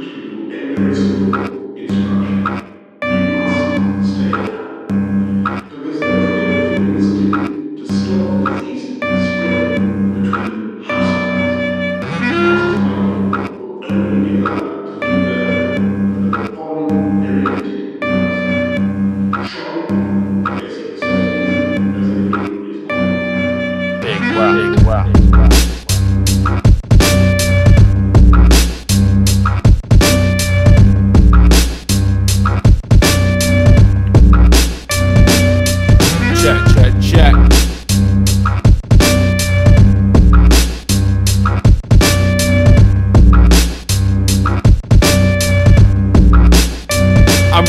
Big Check,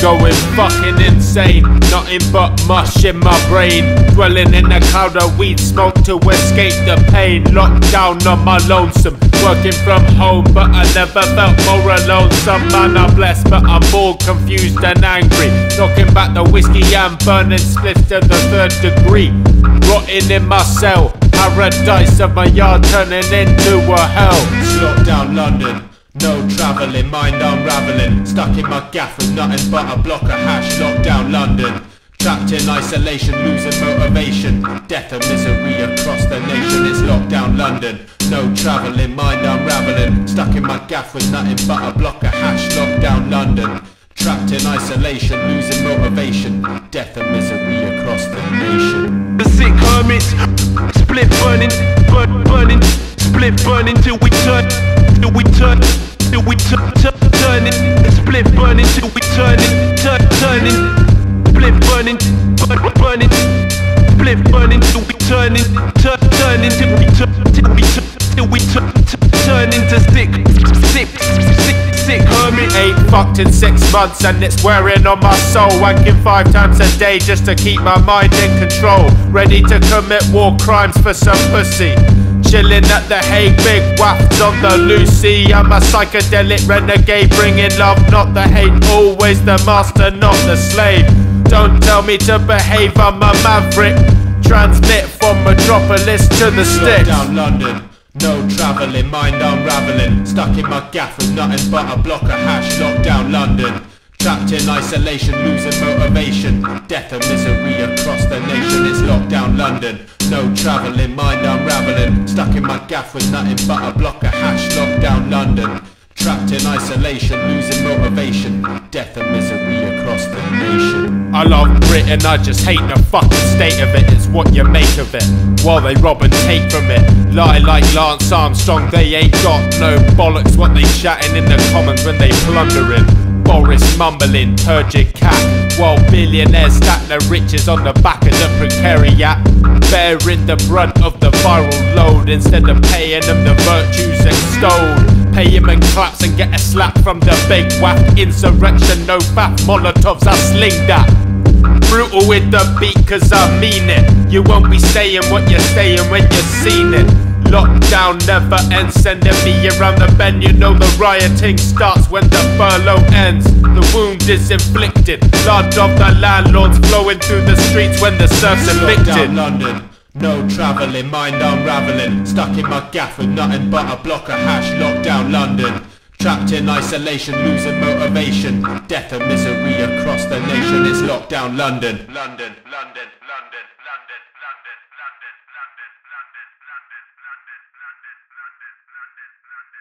going fucking insane. Nothing but mush in my brain. Dwelling in a cloud of weed smoke to escape the pain. Locked down on my lonesome. Working from home, but I never felt more alone. Some man are blessed, but I'm more confused and angry. Knocking back the whiskey and burning splits to the third degree. Rotting in my cell. Paradise of my yard turning into a hell. Locked down London. No travelling, mind unravelling. Stuck in my gaff with nothing but a block of hash. Lockdown London. Trapped in isolation, losing motivation. Death and misery across the nation. It's lockdown London. No travelling, mind unravelling. Stuck in my gaff with nothing but a block of hash. Lockdown London. Trapped in isolation, losing motivation. Death and misery across the nation. The sick hermits, split burning, burn, burning, split burning till we turn, till we turn, till we turn, turn, turning, split burning. Till we turning, turn, turning, split burning, burn, burning, split burning. Till we turning, turn, turning till we turn, till we turn, till we turn, turn, turn into sick hermit. Ain't fucked in six months and it's wearing on my soul. Wanking five times a day just to keep my mind in control. Ready to commit war crimes for some pussy. Chilling at the Hague, big wafts on the Lucy. I'm a psychedelic renegade, bringing love, not the hate. Always the master, not the slave. Don't tell me to behave, I'm a maverick. Transmit from metropolis to the sticks. down London. No travelling, mind unravelling. Stuck in my gaff with nothing but a block of hash. Locked down London. Trapped in isolation, losing motivation. Death and misery across the nation. It's lockdown London. No travelling, mind unravelling. Stuck in my gaff with nothing but a block of hash. Locked down London. Trapped in isolation, losing motivation. Death and misery across the nation. I love Britain, I just hate the fucking state of it. It's what you make of it. While they rob and take from it. Lie like Lance Armstrong, they ain't got no bollocks. What they chatting in the commons when they plundering. Boris mumbling, turgid cat. While billionaires stack their riches on the back of the precariat. Bearing the brunt of the viral load instead of paying them the virtues extolled. Pay him and claps and get a slap from the big whack. Insurrection, no faff, Molotovs, I sling that. Brutal with the beat, cause I mean it. You won't be saying what you're saying when you've seen it. Lockdown never ends, sending me around the bend. You know the rioting starts when the furlough ends. The wound is inflicted. Blood of the landlords flowing through the streets when the serfs evicted. London. No travelling, mind unravelling Stuck in my gaff with nothing but a block of hash Lockdown London Trapped in isolation, losing motivation Death and misery across the nation It's lockdown London London, London, London, London, London, London, London, London, London, London, London, London, London, London